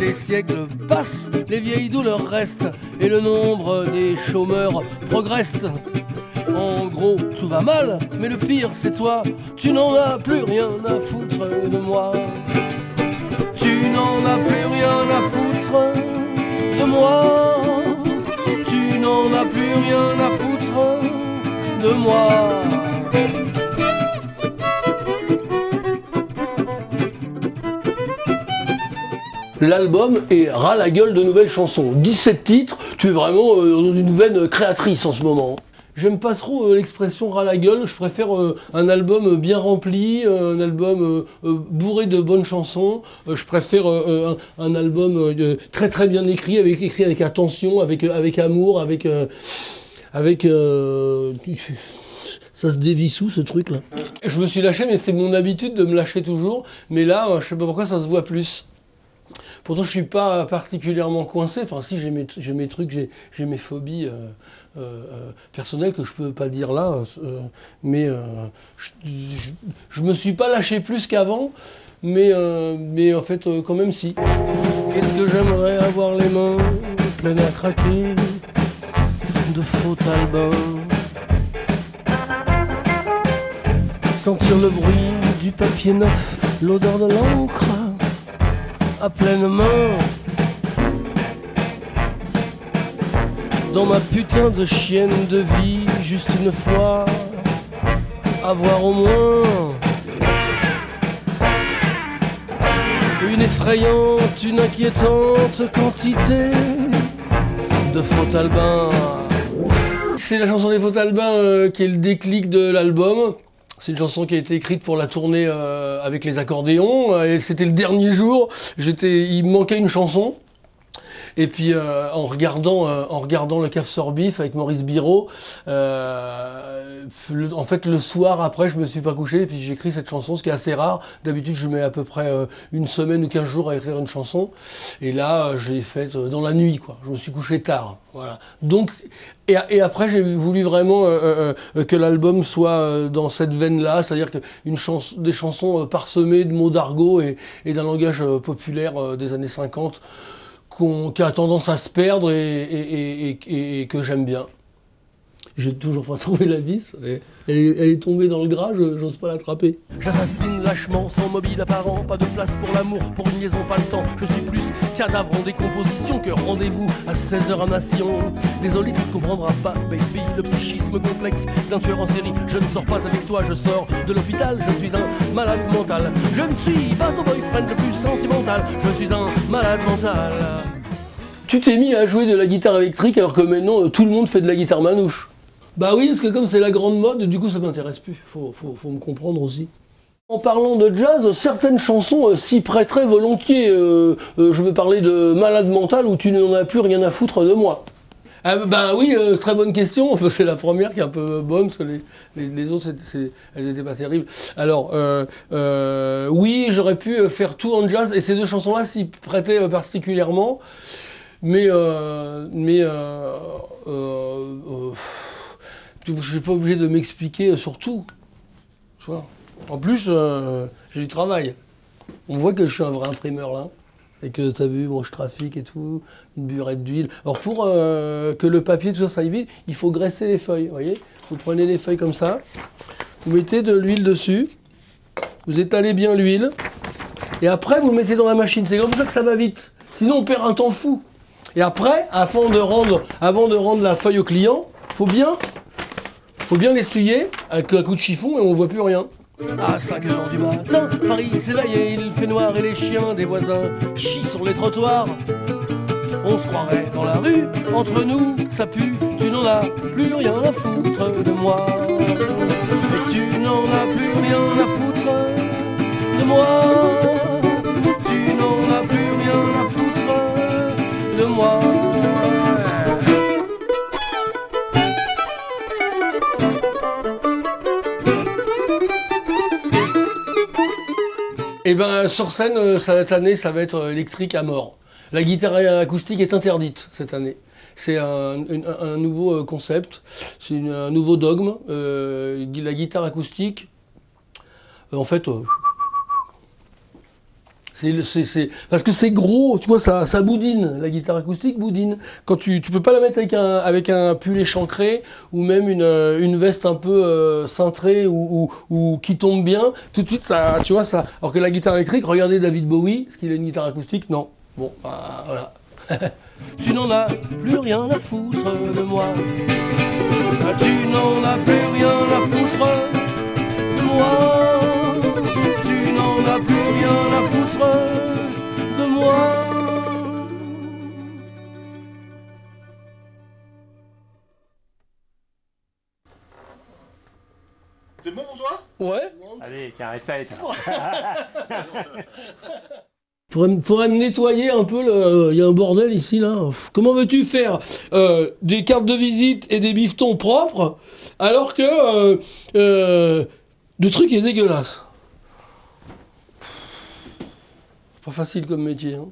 Les siècles passent, les vieilles douleurs restent, et le nombre des chômeurs progresse. En gros, tout va mal, mais le pire c'est toi, tu n'en as plus rien à foutre de moi. Tu n'en as plus rien à foutre de moi. Tu n'en as plus rien à foutre de moi. L'album est ras la gueule de nouvelles chansons. 17 titres, tu es vraiment euh, dans une veine créatrice en ce moment. J'aime pas trop euh, l'expression ras la gueule, je préfère euh, un album bien rempli, un album bourré de bonnes chansons. je préfère un, album très très bien écrit, avec, écrit avec attention, avec, avec amour, avec. avec ça se dévisse ce truc là Je me suis lâché, mais c'est mon habitude de me lâcher toujours. Mais là, je sais pas pourquoi ça se voit plus. Pourtant, je suis pas particulièrement coincé. Enfin, si, j'ai mes, mes, trucs, j'ai mes phobies euh, euh, euh, personnelles que je peux pas dire là. mais je, ne me suis pas lâché plus qu'avant. Mais, mais en fait, quand même, si. Qu'est-ce que j'aimerais avoir les mains pleines à craquer de faux albums. Sentir le bruit du papier neuf, l'odeur de l'encre à pleine main. Dans ma putain de chienne de vie, juste une fois, avoir au moins une effrayante, une inquiétante quantité de faux albins. C'est la chanson des faux albins euh, qui est le déclic de l'album. C'est une chanson qui a été écrite pour la tournée euh, avec les accordéons. Euh, et c'était le dernier jour. J'étais, il me manquait une chanson. Et puis euh, en regardant euh, en regardant le Caf Sorbif avec Maurice Biro, euh, en fait le soir après je me suis pas couché et puis j'ai écrit cette chanson, ce qui est assez rare. D'habitude je mets à peu près une semaine ou quinze jours à écrire une chanson. Et là je l'ai faite dans la nuit quoi. Je me suis couché tard. Voilà. Donc et, après j'ai voulu vraiment que l'album soit dans cette veine-là, c'est-à-dire que des chansons parsemées de mots d'argot et d'un langage populaire des années 50 qui a tendance à se perdre et, que j'aime bien. J'ai toujours pas trouvé la vis. Elle est, tombée dans le gras, j'ose pas l'attraper. J'assassine lâchement, sans mobile apparent, pas de place pour l'amour, pour une liaison, pas le temps. Je suis plus cadavre en décomposition que rendez-vous à 16h à Nation. Désolé, tu ne comprendras pas, baby, le psychisme complexe d'un tueur en série. Je ne sors pas avec toi, je sors de l'hôpital, je suis un malade mental. Je ne suis pas ton boyfriend le plus sentimental, je suis un malade mental. Tu t'es mis à jouer de la guitare électrique alors que maintenant euh, tout le monde fait de la guitare manouche. Bah oui, parce que comme c'est la grande mode, du coup ça m'intéresse plus. Faut, faut, faut, me comprendre aussi. En parlant de jazz, certaines chansons euh, s'y prêteraient volontiers. Euh, je veux parler de Malade mental où tu n'en as plus rien à foutre de moi. Ah, ben oui, très bonne question. C'est la première qui est un peu bonne, les, les, autres, elles n'étaient pas terribles. Alors, oui, j'aurais pu faire tout en jazz, et ces deux chansons-là s'y prêtaient particulièrement. Mais, euh, mais euh, euh, je ne suis pas obligé de m'expliquer sur tout. En plus, j'ai du travail. On voit que je suis un vrai imprimeur là. Et que tu as vu, je trafique et tout, une burette d'huile. Alors pour que le papier, tout ça, ça aille vite, il faut graisser les feuilles. Vous voyez Vous prenez les feuilles comme ça, vous mettez de l'huile dessus, vous étalez bien l'huile, et après vous mettez dans la machine. C'est comme ça que ça va vite. Sinon on perd un temps fou. Et après, avant de rendre, avant de rendre la feuille au client, faut bien, faut bien l'essuyer avec un coup de chiffon et on voit plus rien. À 5 h du matin, Paris s'éveille il fait noir et les chiens des voisins chient sur les trottoirs. On se croirait dans la rue, entre nous, ça pue, tu n'en as plus rien à foutre de moi. Et tu n'en as plus rien à foutre de moi. Eh ben sur scène, euh, cette année, ça va être euh, électrique à mort. La guitare acoustique est interdite cette année. C'est un, nouveau euh, concept, c'est un nouveau dogme. la guitare acoustique, en fait, parce que c'est gros, tu vois, ça, ça boudine. La guitare acoustique boudine. Quand tu, tu peux pas la mettre avec un, avec un pull échancré ou même une, euh, une veste un peu euh, cintrée ou, ou, ou qui tombe bien. Tout de suite, ça, tu vois, ça. Alors que la guitare électrique, regardez David Bowie, est-ce qu'il a une guitare acoustique? Non. Bon, bah, voilà. tu n'en as plus rien à foutre de moi. Ah, tu n'en as plus rien à foutre de moi. Pour toi Ouais. Allez, caressette. Faudrait, faudrait me nettoyer un peu le. Il y a un bordel ici là. Comment veux-tu faire euh, des cartes de visite et des bifetons propres alors que euh, euh, le truc est dégueulasse? Pas facile comme métier. Hein.